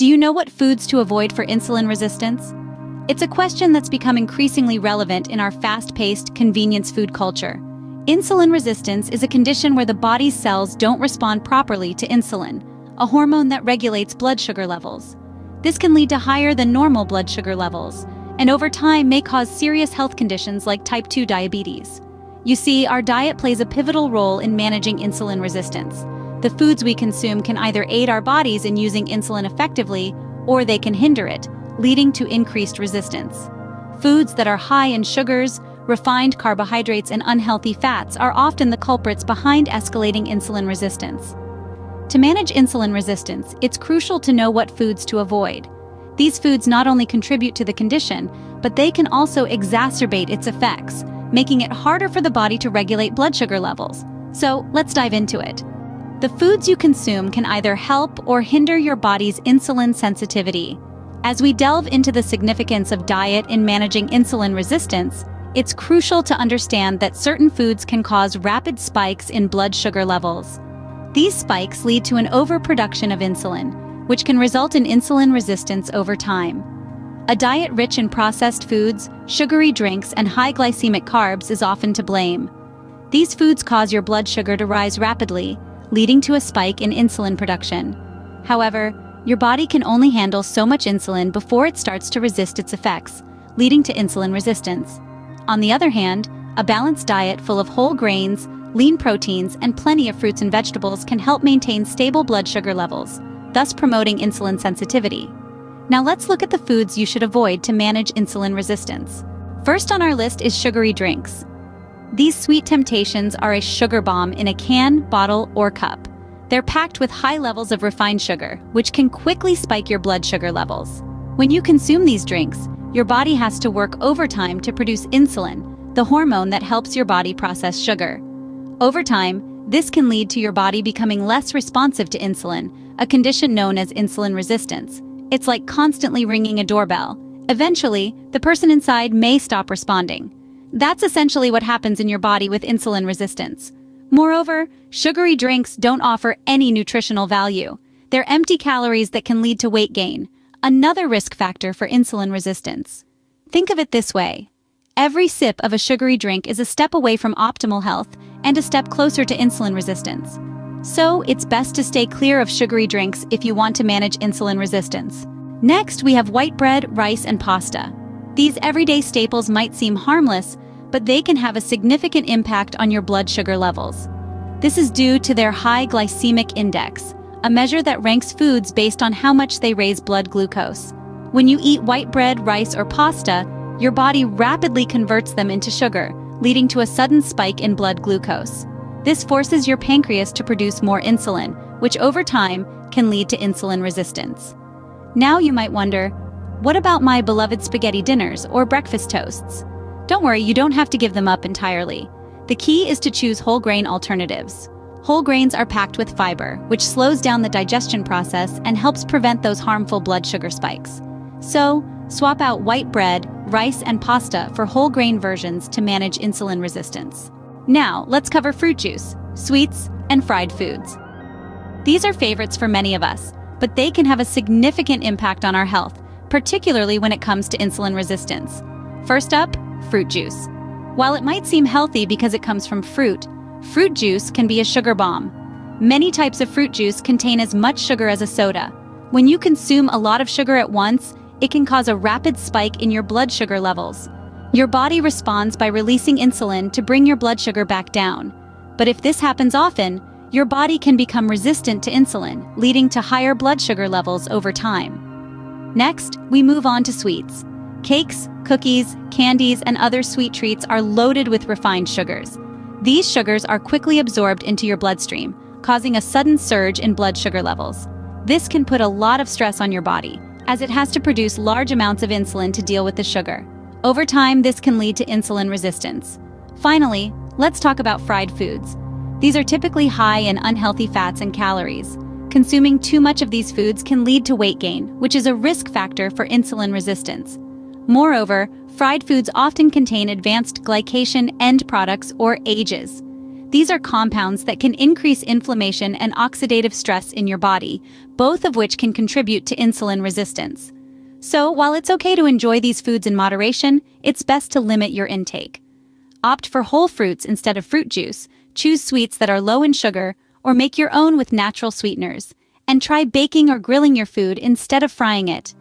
Do you know what foods to avoid for insulin resistance? It's a question that's become increasingly relevant in our fast-paced, convenience food culture. Insulin resistance is a condition where the body's cells don't respond properly to insulin, a hormone that regulates blood sugar levels. This can lead to higher than normal blood sugar levels, and over time may cause serious health conditions like type 2 diabetes. You see, our diet plays a pivotal role in managing insulin resistance. The foods we consume can either aid our bodies in using insulin effectively, or they can hinder it, leading to increased resistance. Foods that are high in sugars, refined carbohydrates, and unhealthy fats are often the culprits behind escalating insulin resistance. To manage insulin resistance, it's crucial to know what foods to avoid. These foods not only contribute to the condition, but they can also exacerbate its effects, making it harder for the body to regulate blood sugar levels. So let's dive into it. The foods you consume can either help or hinder your body's insulin sensitivity. As we delve into the significance of diet in managing insulin resistance, it's crucial to understand that certain foods can cause rapid spikes in blood sugar levels. These spikes lead to an overproduction of insulin, which can result in insulin resistance over time. A diet rich in processed foods, sugary drinks, and high glycemic carbs is often to blame. These foods cause your blood sugar to rise rapidly, leading to a spike in insulin production. However, your body can only handle so much insulin before it starts to resist its effects, leading to insulin resistance. On the other hand, a balanced diet full of whole grains, lean proteins, and plenty of fruits and vegetables can help maintain stable blood sugar levels, thus promoting insulin sensitivity. Now let's look at the foods you should avoid to manage insulin resistance. First on our list is sugary drinks. These sweet temptations are a sugar bomb in a can, bottle, or cup. They're packed with high levels of refined sugar, which can quickly spike your blood sugar levels. When you consume these drinks, your body has to work overtime to produce insulin, the hormone that helps your body process sugar. Over time, this can lead to your body becoming less responsive to insulin, a condition known as insulin resistance. It's like constantly ringing a doorbell. Eventually, the person inside may stop responding. That's essentially what happens in your body with insulin resistance. Moreover, sugary drinks don't offer any nutritional value. They're empty calories that can lead to weight gain, another risk factor for insulin resistance. Think of it this way. Every sip of a sugary drink is a step away from optimal health and a step closer to insulin resistance. So, it's best to stay clear of sugary drinks if you want to manage insulin resistance. Next, we have white bread, rice, and pasta. These everyday staples might seem harmless, but they can have a significant impact on your blood sugar levels. This is due to their high glycemic index, a measure that ranks foods based on how much they raise blood glucose. When you eat white bread, rice, or pasta, your body rapidly converts them into sugar, leading to a sudden spike in blood glucose. This forces your pancreas to produce more insulin, which over time can lead to insulin resistance. Now you might wonder, what about my beloved spaghetti dinners or breakfast toasts? Don't worry, you don't have to give them up entirely. The key is to choose whole grain alternatives. Whole grains are packed with fiber, which slows down the digestion process and helps prevent those harmful blood sugar spikes. So, swap out white bread, rice, and pasta for whole grain versions to manage insulin resistance. Now, let's cover fruit juice, sweets, and fried foods. These are favorites for many of us, but they can have a significant impact on our health, particularly when it comes to insulin resistance. First up, fruit juice. While it might seem healthy because it comes from fruit, fruit juice can be a sugar bomb. Many types of fruit juice contain as much sugar as a soda. When you consume a lot of sugar at once, it can cause a rapid spike in your blood sugar levels. Your body responds by releasing insulin to bring your blood sugar back down. But if this happens often, your body can become resistant to insulin, leading to higher blood sugar levels over time. Next, we move on to sweets. Cakes, cookies, candies, and other sweet treats are loaded with refined sugars. These sugars are quickly absorbed into your bloodstream, causing a sudden surge in blood sugar levels. This can put a lot of stress on your body, as it has to produce large amounts of insulin to deal with the sugar. Over time, this can lead to insulin resistance. Finally, let's talk about fried foods. These are typically high in unhealthy fats and calories. Consuming too much of these foods can lead to weight gain, which is a risk factor for insulin resistance. Moreover, fried foods often contain advanced glycation end products or AGEs. These are compounds that can increase inflammation and oxidative stress in your body, both of which can contribute to insulin resistance. So, while it's okay to enjoy these foods in moderation, it's best to limit your intake. Opt for whole fruits instead of fruit juice, choose sweets that are low in sugar, or make your own with natural sweeteners. And try baking or grilling your food instead of frying it.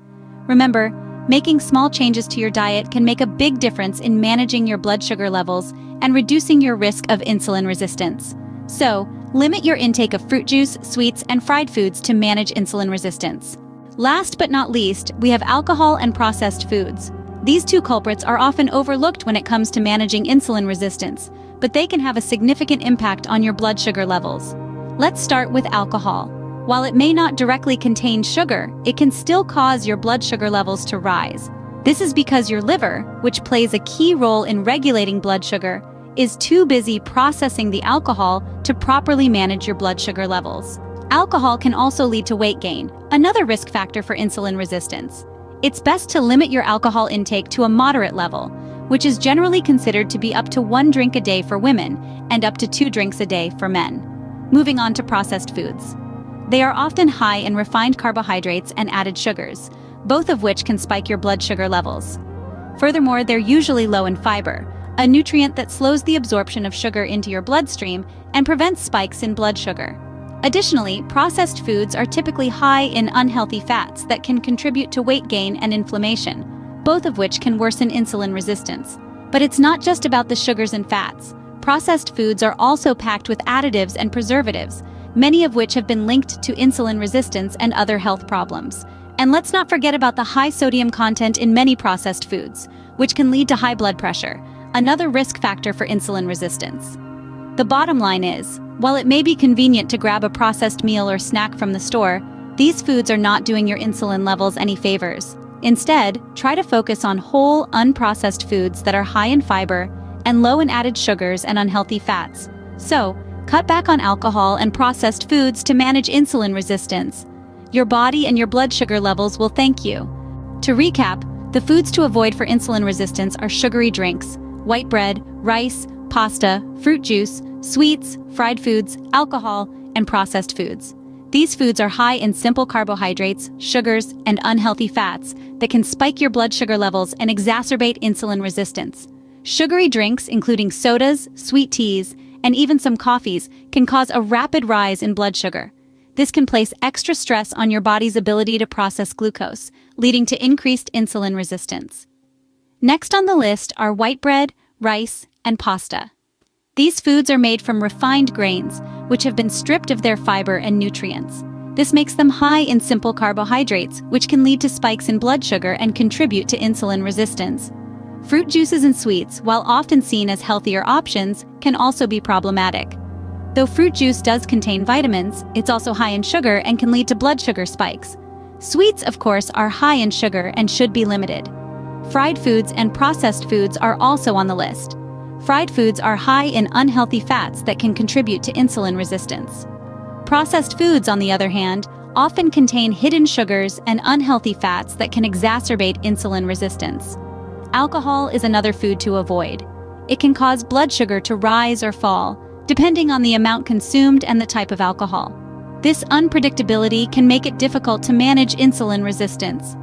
Remember, making small changes to your diet can make a big difference in managing your blood sugar levels and reducing your risk of insulin resistance. So, limit your intake of fruit juice, sweets, and fried foods to manage insulin resistance. Last but not least, we have alcohol and processed foods. These two culprits are often overlooked when it comes to managing insulin resistance, but they can have a significant impact on your blood sugar levels. Let's start with alcohol. While it may not directly contain sugar, it can still cause your blood sugar levels to rise. This is because your liver, which plays a key role in regulating blood sugar, is too busy processing the alcohol to properly manage your blood sugar levels. Alcohol can also lead to weight gain, another risk factor for insulin resistance. It's best to limit your alcohol intake to a moderate level, which is generally considered to be up to one drink a day for women and up to two drinks a day for men. Moving on to processed foods. They are often high in refined carbohydrates and added sugars, both of which can spike your blood sugar levels. Furthermore, they're usually low in fiber, a nutrient that slows the absorption of sugar into your bloodstream and prevents spikes in blood sugar. Additionally, processed foods are typically high in unhealthy fats that can contribute to weight gain and inflammation, both of which can worsen insulin resistance. But it's not just about the sugars and fats. Processed foods are also packed with additives and preservatives, many of which have been linked to insulin resistance and other health problems. And let's not forget about the high sodium content in many processed foods, which can lead to high blood pressure, another risk factor for insulin resistance. The bottom line is, while it may be convenient to grab a processed meal or snack from the store, these foods are not doing your insulin levels any favors. Instead, try to focus on whole, unprocessed foods that are high in fiber, and low in added sugars and unhealthy fats. So, cut back on alcohol and processed foods to manage insulin resistance. Your body and your blood sugar levels will thank you. To recap, the foods to avoid for insulin resistance are sugary drinks, white bread, rice, pasta, fruit juice, sweets, fried foods, alcohol, and processed foods. These foods are high in simple carbohydrates, sugars, and unhealthy fats that can spike your blood sugar levels and exacerbate insulin resistance. Sugary drinks, including sodas, sweet teas, and even some coffees, can cause a rapid rise in blood sugar. This can place extra stress on your body's ability to process glucose, leading to increased insulin resistance. Next on the list are white bread, rice, and pasta. These foods are made from refined grains, which have been stripped of their fiber and nutrients. This makes them high in simple carbohydrates, which can lead to spikes in blood sugar and contribute to insulin resistance. Fruit juices and sweets, while often seen as healthier options, can also be problematic. Though fruit juice does contain vitamins, it's also high in sugar and can lead to blood sugar spikes. Sweets, of course, are high in sugar and should be limited. Fried foods and processed foods are also on the list. Fried foods are high in unhealthy fats that can contribute to insulin resistance. Processed foods, on the other hand, often contain hidden sugars and unhealthy fats that can exacerbate insulin resistance. Alcohol is another food to avoid. It can cause blood sugar to rise or fall, depending on the amount consumed and the type of alcohol. This unpredictability can make it difficult to manage insulin resistance.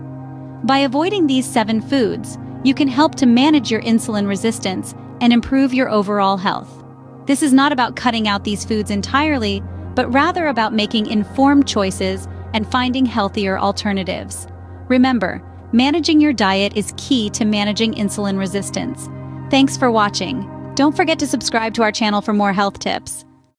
By avoiding these seven foods, you can help to manage your insulin resistance and improve your overall health. This is not about cutting out these foods entirely, but rather about making informed choices and finding healthier alternatives. Remember, Managing your diet is key to managing insulin resistance. Thanks for watching. Don't forget to subscribe to our channel for more health tips.